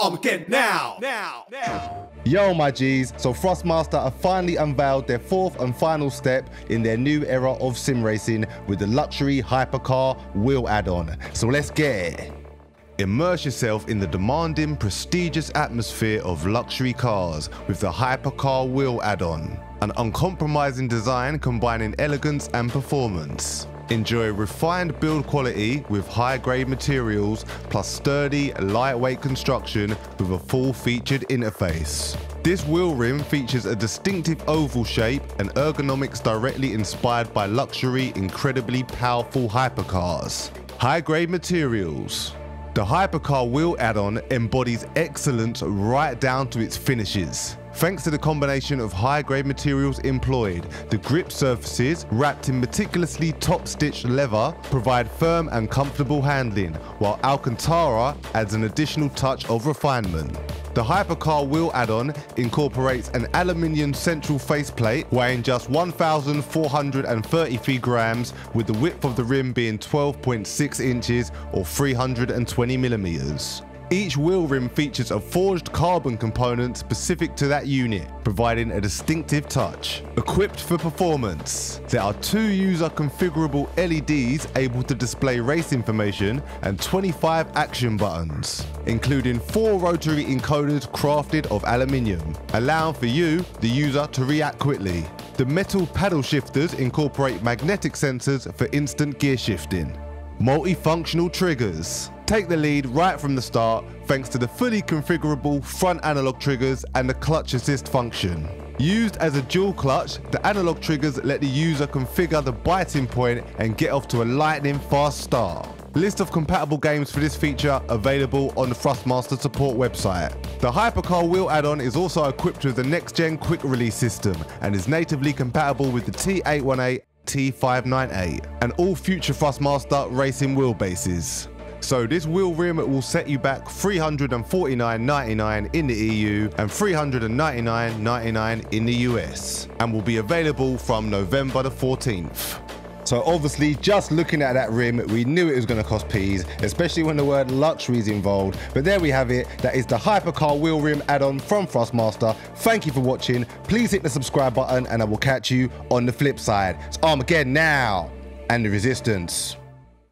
Armageddon now! Now! Now! Yo, my G's. So Thrustmaster have finally unveiled their fourth and final step in their new era of sim racing with the luxury hypercar wheel add-on. So let's get it. Immerse yourself in the demanding, prestigious atmosphere of luxury cars with the Hypercar Wheel add-on. An uncompromising design combining elegance and performance. Enjoy refined build quality with high-grade materials plus sturdy, lightweight construction with a full featured interface. This wheel rim features a distinctive oval shape and ergonomics directly inspired by luxury, incredibly powerful hypercars. High-grade materials. The Hypercar wheel add-on embodies excellence right down to its finishes. Thanks to the combination of high-grade materials employed, the grip surfaces, wrapped in meticulously top-stitched leather, provide firm and comfortable handling, while Alcantara adds an additional touch of refinement. The Hypercar wheel add-on incorporates an aluminium central faceplate weighing just 1,433 grams with the width of the rim being 12.6 inches or 320 millimeters. Each wheel rim features a forged carbon component specific to that unit, providing a distinctive touch. Equipped for performance, there are two user configurable LEDs able to display race information and 25 action buttons, including four rotary encoders crafted of aluminium, allowing for you, the user, to react quickly. The metal paddle shifters incorporate magnetic sensors for instant gear shifting. Multifunctional triggers take the lead right from the start thanks to the fully configurable front analog triggers and the clutch assist function. Used as a dual clutch, the analog triggers let the user configure the biting point and get off to a lightning fast start. List of compatible games for this feature available on the Thrustmaster support website. The Hypercar wheel add-on is also equipped with the next-gen quick release system and is natively compatible with the T818 T598 and all future Thrustmaster racing wheelbases. So this wheel rim will set you back $349.99 in the EU and $399.99 in the US and will be available from November the 14th. So obviously, just looking at that rim, we knew it was going to cost peas, especially when the word luxury is involved. But there we have it. That is the Hypercar wheel rim add-on from Thrustmaster. Thank you for watching. Please hit the subscribe button and I will catch you on the flip side. It's Armageddon now and the Resistance.